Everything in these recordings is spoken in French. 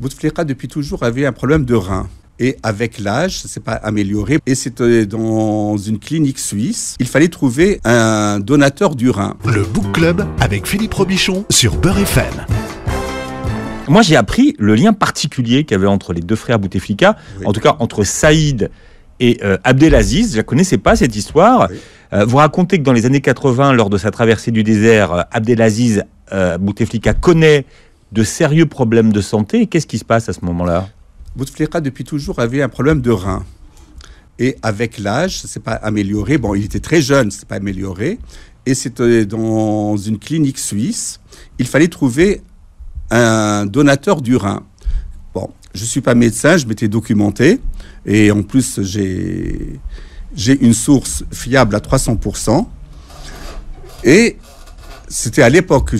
Bouteflika, depuis toujours, avait un problème de rein. Et avec l'âge, ça s'est pas amélioré. Et c'était dans une clinique suisse. Il fallait trouver un donateur du rein. Le Book Club avec Philippe Robichon sur Beurre FM. Moi, j'ai appris le lien particulier qu'il y avait entre les deux frères Bouteflika, Oui. en tout cas entre Saïd et euh, Abdelaziz. Je ne connaissais pas cette histoire. Oui. Euh, vous racontez que dans les années 80, lors de sa traversée du désert, euh, Abdelaziz euh, Bouteflika connaît de sérieux problèmes de santé. Qu'est-ce qui se passe à ce moment-là? Bouteflika, depuis toujours, avait un problème de rein. Et avec l'âge, ça s'est pas amélioré. Bon, il était très jeune, c'est pas amélioré. Et c'était dans une clinique suisse. Il fallait trouver un donateur du rein. Bon, je suis pas médecin, je m'étais documenté. Et en plus, j'ai, j'ai une source fiable à 300%. Et c'était à l'époque,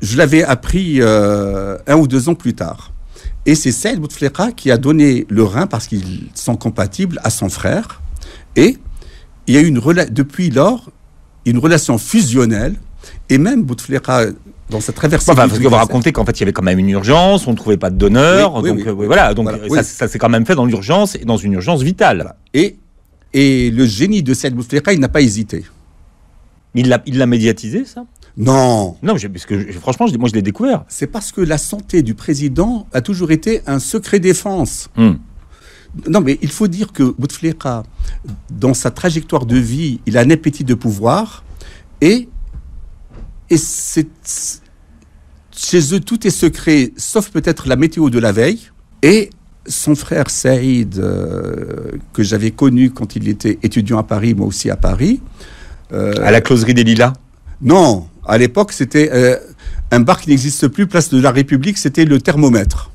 je, l'avais appris euh, un ou deux ans plus tard. Et c'est Saïd Bouteflika qui a donné le rein parce qu'ils sont compatibles à son frère. Et il y a eu une depuis lors une relation fusionnelle. Et même Bouteflika, dans sa traversée. Enfin, parce que vous racontez qu'en fait, il y avait quand même une urgence, on ne trouvait pas de donneur. Oui, oui, donc, oui, euh, oui. voilà, donc Voilà, ça, s'est quand même fait dans l'urgence et dans une urgence vitale. Voilà. Et, et le génie de Saïd Bouteflika, il n'a pas hésité. Il l'a il l'a médiatisé, ça? Non, Non, parce que je- franchement, je- moi, je l'ai découvert. c'est parce que la santé du président a toujours été un secret défense. Hmm. Non, mais il faut dire que Bouteflika, dans sa trajectoire de vie, il a un appétit de pouvoir et, et chez eux, tout est secret, sauf peut-être la météo de la veille. Et son frère Saïd, euh, que j'avais connu quand il était étudiant à Paris, moi aussi à Paris. euh, À la closerie des Lilas? Non, à l'époque, c'était euh, un bar qui n'existe plus, place de la République, c'était le thermomètre.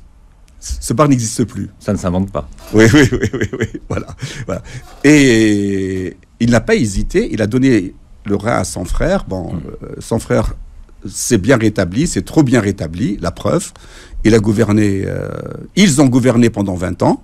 Ce bar n'existe plus. Ça ne s'invente pas. Oui, oui, oui, oui, oui, voilà, voilà. Et il n'a pas hésité, il a donné le rein à son frère. Bon, euh, son frère s'est bien rétabli, c'est trop bien rétabli, la preuve. Il a gouverné, euh, ils ont gouverné pendant 20 ans.